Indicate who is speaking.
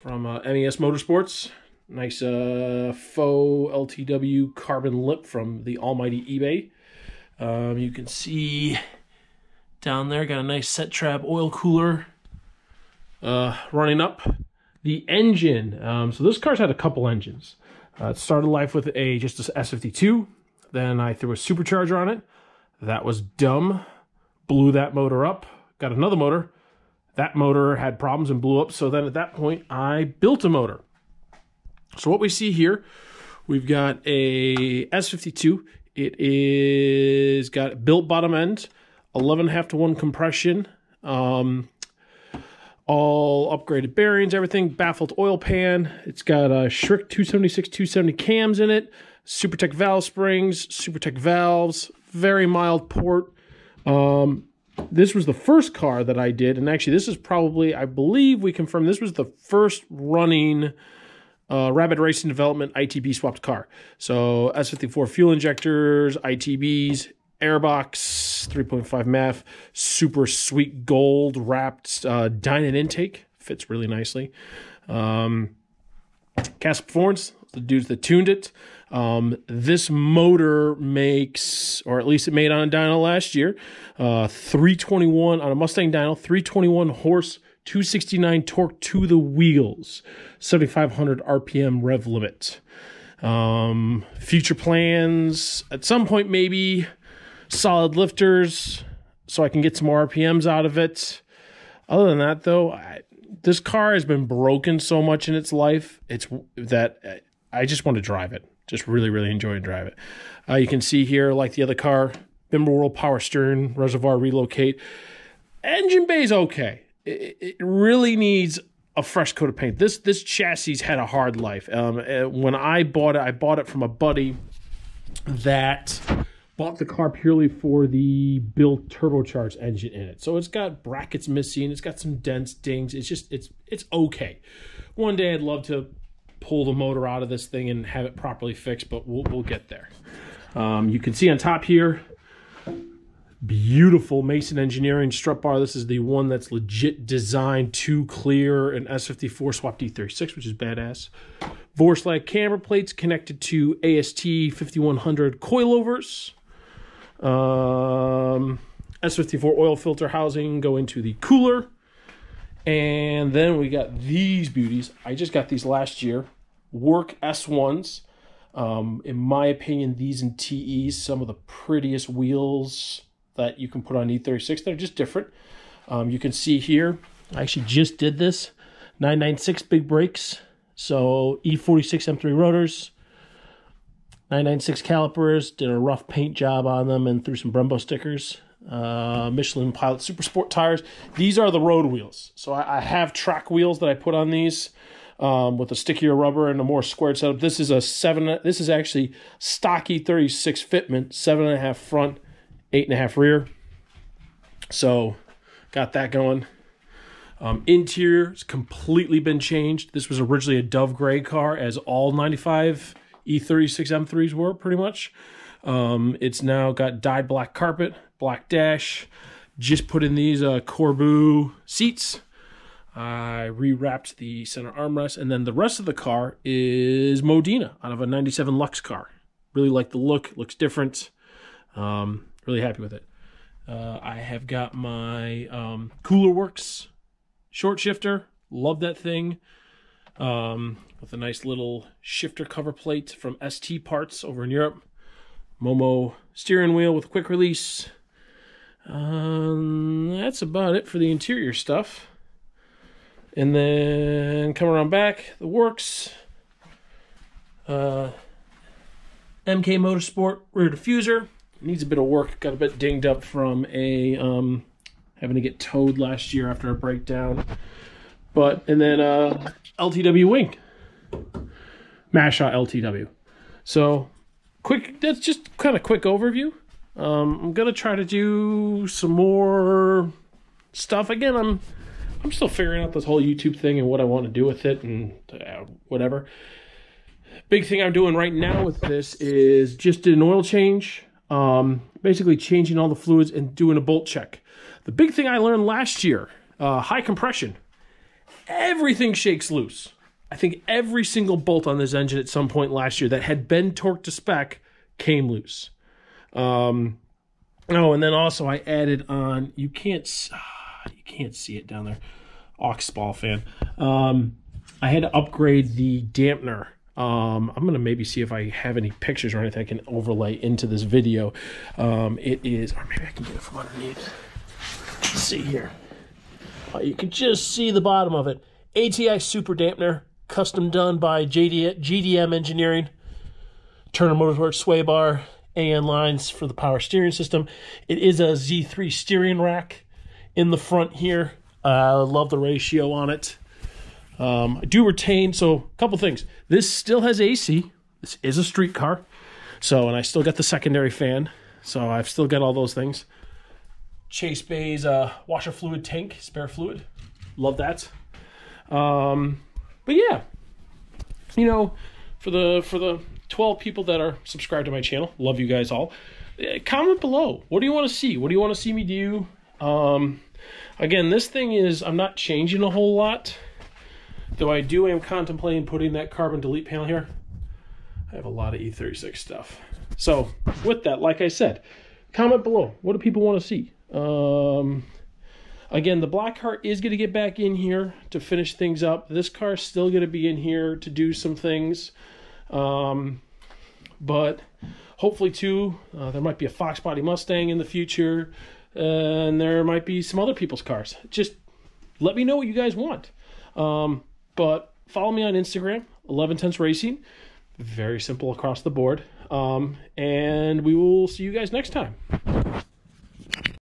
Speaker 1: from uh, MES Motorsports. Nice uh, faux LTW carbon lip from the almighty eBay. Um, you can see down there, got a nice Setrab oil cooler uh, running up. The engine, um, so this car's had a couple engines. Uh, it started life with a just a S52. Then I threw a supercharger on it. That was dumb. Blew that motor up. Got another motor that motor had problems and blew up. So then at that point, I built a motor. So what we see here, we've got a S52. It is got built bottom end, 11 half to 1 compression, um, all upgraded bearings, everything, baffled oil pan. It's got a Schrick 276 270 cams in it, Supertech valve springs, Supertech valves, very mild port. Um, this was the first car that I did, and actually, this is probably, I believe we confirmed this was the first running uh, Rapid Racing Development ITB swapped car. So S54 fuel injectors, ITBs, airbox, 3.5 MAF, super sweet gold wrapped uh, Dinan intake, fits really nicely. Um, Cast Performance, the dudes that tuned it. Um, this motor makes, or at least it made on a dyno last year, uh, 321 on a Mustang dyno, 321 horse, 269 torque to the wheels, 7,500 RPM rev limit. Um, future plans at some point, maybe solid lifters so I can get some more RPMs out of it. Other than that, though, I, this car has been broken so much in its life. It's that I just want to drive it. Just really, really enjoy and drive it. Uh, you can see here, like the other car, Bimmer World power steering, reservoir relocate. Engine bay is okay. It, it, really needs a fresh coat of paint. This this chassis had a hard life. Um, uh, when I bought it, I bought it from a buddy that bought the car purely for the built turbocharged engine in it. So it's got brackets missing. It's got some dents, dings. It's just it's it's okay. One day I'd love to pull the motor out of this thing and have it properly fixed, but we'll, we'll get there. Um, you can see on top here, beautiful Mason Engineering strut bar. This is the one that's legit designed to clear an S54 swapped E36, which is badass. Vorshlag camber plates connected to AST 5100 coilovers. Um, S54 oil filter housing go into the cooler. And then we got these beauties. I just got these last year. Work S1s. Um, in my opinion, these and TEs, some of the prettiest wheels that you can put on E36. They're just different. Um, you can see here, I actually just did this. 996 big brakes. So E46 M3 rotors. 996 calipers. Did a rough paint job on them and threw some Brembo stickers uh, Michelin Pilot Super Sport tires. These are the road wheels. So I, I have track wheels that I put on these um, with a stickier rubber and a more squared setup. This is a seven. This is actually stock E36 fitment, seven and a half front, eight and a half rear. So got that going. Um, interior has completely been changed. This was originally a Dove gray car, as all 95 E36 M3s were pretty much. Um, it's now got dyed black carpet, black dash. Just put in these uh, Corbeau seats. I rewrapped the center armrest, and then the rest of the car is Modena out of a 97 Lux car. Really like the look, looks different. Um, really happy with it. Uh, I have got my um, Cooler Works short shifter. Love that thing. Um, with a nice little shifter cover plate from ST Parts over in Europe. Momo steering wheel with quick release. Um, that's about it for the interior stuff. And then come around back, the works. Uh, MK Motorsport rear diffuser needs a bit of work. Got a bit dinged up from a um, having to get towed last year after a breakdown. But and then uh, LTW wing, Mashot LTW. So quick. That's just kind of quick overview. Um, I'm gonna try to do some more stuff. Again, I'm I'm still figuring out this whole YouTube thing and what I want to do with it and uh, whatever. Big thing I'm doing right now with this is just an oil change. Um, basically changing all the fluids and doing a bolt check. The big thing I learned last year, uh, high compression. everything shakes loose. I think every single bolt on this engine at some point last year that had been torqued to spec came loose. Um, oh, and then also I added on. You can't ah, you can't see it down there. OX ball fan. Um, I had to upgrade the dampener. Um, I'm gonna maybe see if I have any pictures or anything I can overlay into this video. Um, it is, or maybe I can get it from underneath. Let's see here. Uh, you can just see the bottom of it. ATI Super Dampener, custom done by JD, GDM Engineering. Turner Motorsports sway bar, AN lines for the power steering system. It is a Z3 steering rack in the front here. I uh, love the ratio on it. Um, I do retain, so a couple things. This still has AC. This is a street car. So, and I still got the secondary fan. So I've still got all those things. Chase Bay's uh, washer fluid tank, spare fluid. Love that. Um, but yeah, you know, for the for the 12 people that are subscribed to my channel, love you guys all. Uh, comment below. What do you want to see? What do you want to see me do? Um, again, this thing is I'm not changing a whole lot. Though I do am contemplating putting that carbon delete panel here. I have a lot of E36 stuff. So with that, like I said, comment below. What do people want to see? Um, again, the black car is going to get back in here to finish things up. This car is still going to be in here to do some things. Um, but hopefully, too, uh, there might be a Fox Body Mustang in the future. and there might be some other people's cars. Just let me know what you guys want. Um, but follow me on Instagram, 11 Tenths Racing. Very simple across the board. Um, and we will see you guys next time.